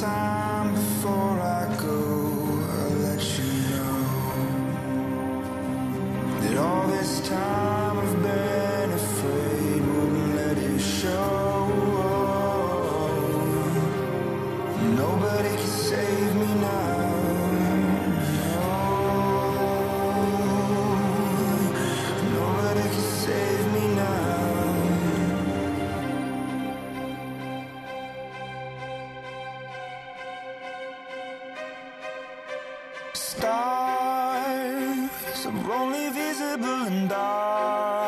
time before I go, I'll let you know that all this time I've been afraid wouldn't let it show. Nobody can save me now. Stars are only visible in darkness.